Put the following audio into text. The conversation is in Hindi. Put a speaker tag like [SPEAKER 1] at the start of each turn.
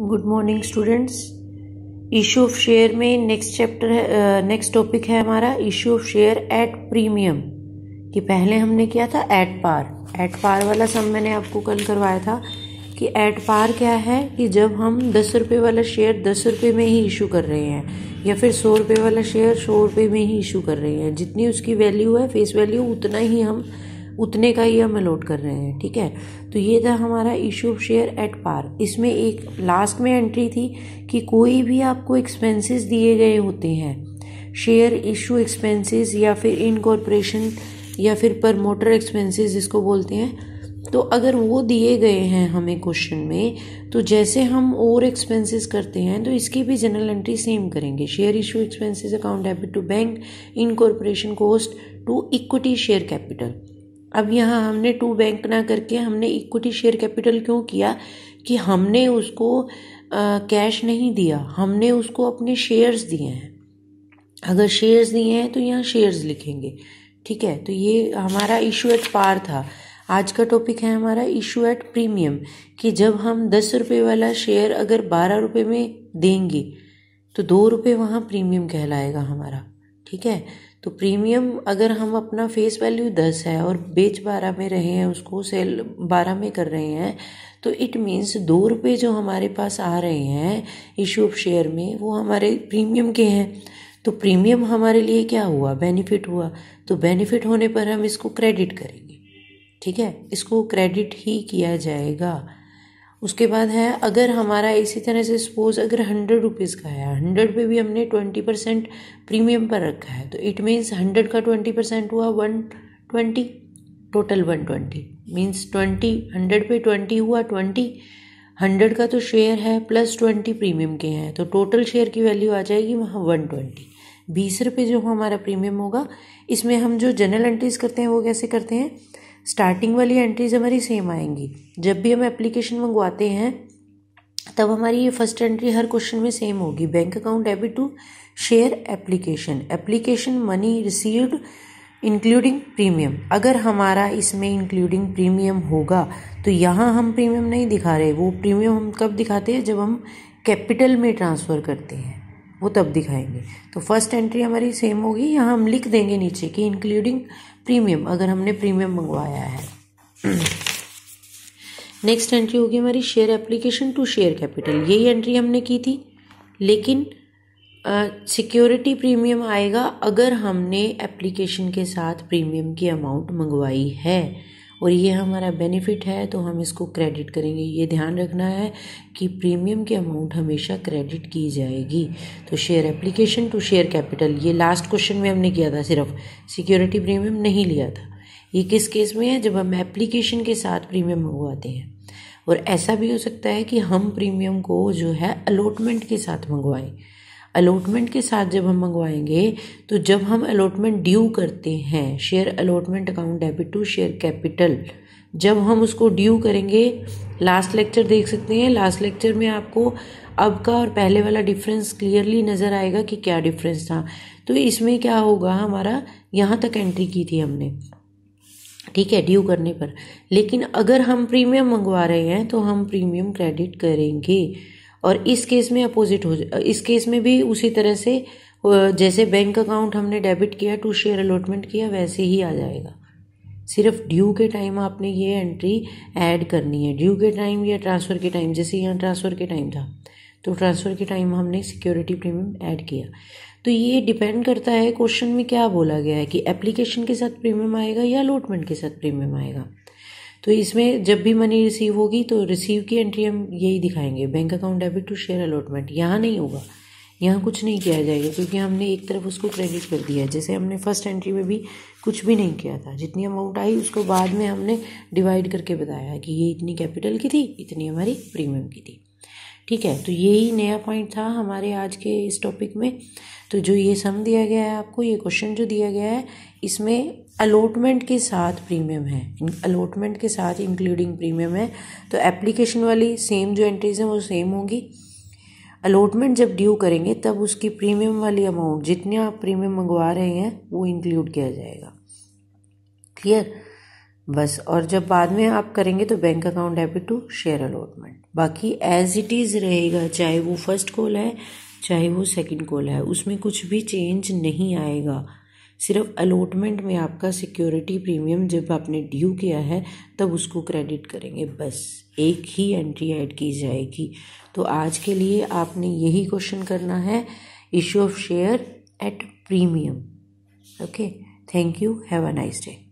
[SPEAKER 1] Good morning students issue of share में नेक्स्ट चैप्टर है नेक्स्ट टॉपिक है हमारा issue of share at premium कि पहले हमने किया था एट पार एट पार वाला सम मैंने आपको कल करवाया था कि एट पार क्या है कि जब हम दस रुपये वाला शेयर दस रुपये में ही इशू कर रहे हैं, या फिर सौ रुपये वाला शेयर सौ रुपये में ही इशू कर रहे हैं, जितनी उसकी वैल्यू है फेस वैल्यू उतना ही हम उतने का ही हम अलॉट कर रहे हैं, ठीक है? तो ये था हमारा इशू शेयर एट पार इसमें एक लास्ट में एंट्री थी कि कोई भी आपको एक्सपेंसेस दिए गए होते हैं शेयर इशू एक्सपेंसेस या फिर इनकॉर्पोरेशन या फिर पर मोटर एक्सपेंसेस जिसको बोलते हैं तो अगर वो दिए गए हैं हमें क्वेश्चन में तो जैसे हम और एक्सपेंसेस करते हैं तो इसकी भी जनरल एंट्री सेम करेंगे। Share issue expenses account debit to bank incorporation cost to equity share capital अब यहाँ हमने टू बैंक ना करके हमने इक्विटी शेयर कैपिटल क्यों किया कि हमने उसको कैश नहीं दिया, हमने उसको अपने शेयर्स दिए हैं। अगर शेयर्स दिए हैं तो यहाँ शेयर्स लिखेंगे, ठीक है? तो ये हमारा इशू एट पार था। आज का टॉपिक है हमारा इशू एट प्रीमियम कि जब हम दस रुपये वाला शेयर अगर बारह रुपये में देंगे तो दो रुपये वहाँ प्रीमियम कहलाएगा हमारा। ठीक है? तो प्रीमियम अगर हम अपना फेस वैल्यू दस है और बेच बारह में रहे हैं, उसको सेल बारह में कर रहे हैं तो इट मीन्स दो रुपये जो हमारे पास आ रहे हैं इशू ऑफ़ शेयर में, वो हमारे प्रीमियम के हैं। तो प्रीमियम हमारे लिए क्या हुआ? बेनिफिट हुआ। तो बेनिफिट होने पर हम इसको क्रेडिट करेंगे। ठीक है? इसको क्रेडिट ही किया जाएगा। उसके बाद है, अगर हमारा इसी तरह से सपोज़ अगर हंड्रेड रुपीज़ का है हंड्रेड पे भी हमने ट्वेंटी परसेंट प्रीमियम पर रखा है तो इट मीन्स हंड्रेड का ट्वेंटी परसेंट हुआ one twenty total one twenty means twenty hundred पे ट्वेंटी हुआ ट्वेंटी हंड्रेड का तो शेयर है प्लस ट्वेंटी प्रीमियम के हैं तो टोटल शेयर की वैल्यू आ जाएगी वहाँ वन ट्वेंटी बीस रुपये जो हमारा प्रीमियम होगा, इसमें हम जो जनरल एंट्रीज करते हैं, वो कैसे करते हैं? स्टार्टिंग वाली एंट्रीज हमारी सेम आएँगी। जब भी हम एप्लीकेशन मंगवाते हैं, तब हमारी ये फ़र्स्ट एंट्री हर क्वेश्चन में सेम होगी। Bank account debit to share application application money received including premium अगर हमारा इसमें इंक्लूडिंग प्रीमियम होगा तो यहाँ हम प्रीमियम नहीं दिखा रहे। वो प्रीमियम हम कब दिखाते हैं? जब हम कैपिटल में ट्रांसफ़र करते हैं। वो तब दिखाएँगे। तो फ़र्स्ट एंट्री हमारी सेम होगी। यहाँ हम लिख देंगे नीचे कि इंक्लूडिंग प्रीमियम अगर हमने प्रीमियम मंगवाया है। नेक्स्ट एंट्री होगी हमारी share application to share capital यही एंट्री हमने की थी। लेकिन सिक्योरिटी uh, प्रीमियम आएगा अगर हमने एप्लीकेशन के साथ प्रीमियम की अमाउंट मंगवाई है। और ये हमारा बेनिफिट है तो हम इसको क्रेडिट करेंगे। ये ध्यान रखना है कि प्रीमियम की अमाउंट हमेशा क्रेडिट की जाएगी। तो share application to share capital ये लास्ट क्वेश्चन में हमने किया था सिर्फ़। सिक्योरिटी प्रीमियम नहीं लिया था। ये किस केस में है? जब हम एप्लीकेशन के साथ प्रीमियम मंगवाते हैं। और ऐसा भी हो सकता है कि हम प्रीमियम को जो है अलॉटमेंट के साथ मंगवाएँ। अलॉटमेंट के साथ जब हम मंगवाएँगे तो जब हम अलॉटमेंट ड्यू करते हैं share allotment account debit to share capital जब हम उसको ड्यू करेंगे लास्ट लेक्चर देख सकते हैं लास्ट लेक्चर में आपको अब का और पहले वाला डिफरेंस क्लियरली नज़र आएगा कि क्या डिफरेंस था। तो इसमें क्या होगा, हमारा यहाँ तक एंट्री की थी हमने, ठीक है ड्यू करने पर। लेकिन अगर हम प्रीमियम मंगवा रहे हैं तो हम प्रीमियम क्रेडिट करेंगे। और इस केस में अपोजिट हो इस केस में भी उसी तरह से जैसे बैंक अकाउंट हमने डेबिट किया, टू शेयर अलॉटमेंट किया, वैसे ही आ जाएगा। सिर्फ़ ड्यू के टाइम आपने ये एंट्री ऐड करनी है। ड्यू के टाइम या ट्रांसफ़र के टाइम, जैसे यहाँ ट्रांसफ़र के टाइम था तो ट्रांसफ़र के टाइम हमने सिक्योरिटी प्रीमियम ऐड किया। तो ये डिपेंड करता है, क्वेश्चन में क्या बोला गया है कि एप्लीकेशन के साथ प्रीमियम आएगा या अलॉटमेंट के साथ प्रीमियम आएगा। तो इसमें जब भी मनी रिसीव होगी तो रिसीव की एंट्री हम यही दिखाएँगे bank account debit to share allotment यहाँ नहीं होगा, यहाँ कुछ नहीं किया जाएगा, क्योंकि हमने एक तरफ़ उसको क्रेडिट कर दिया है। जैसे हमने फ़र्स्ट एंट्री में भी कुछ भी नहीं किया था, जितनी अमाउंट आई, उसको बाद में हमने डिवाइड करके बताया कि ये इतनी कैपिटल की थी, इतनी हमारी प्रीमियम की थी। ठीक है? तो यही नया पॉइंट था हमारे आज के इस टॉपिक में। तो जो ये सम दिया गया है आपको, ये क्वेश्चन जो दिया गया है, इसमें अलॉटमेंट के साथ प्रीमियम है। अलॉटमेंट के साथ इंक्लूडिंग प्रीमियम है। तो एप्लीकेशन वाली सेम जो एंट्रीज हैं वो सेम होंगी। अलॉटमेंट जब ड्यू करेंगे, तब उसकी प्रीमियम वाली अमाउंट जितने आप प्रीमियम मंगवा रहे हैं, वो इंक्लूड किया जाएगा। क्लियर बस, और जब बाद में आप करेंगे तो bank account debit to share allotment बाकी एज इट इज़ रहेगा, चाहे वो फ़र्स्ट कॉल है, चाहे वो सेकंड कॉल है, उसमें कुछ भी चेंज नहीं आएगा। सिर्फ़ अलॉटमेंट में आपका सिक्योरिटी प्रीमियम जब आपने ड्यू किया है, तब उसको क्रेडिट करेंगे। बस, एक ही एंट्री ऐड की जाएगी। तो आज के लिए आपने यही क्वेश्चन करना है issue of share at premium okay thank you have a nice day